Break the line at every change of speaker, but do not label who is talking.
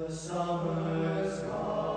The summer's gone.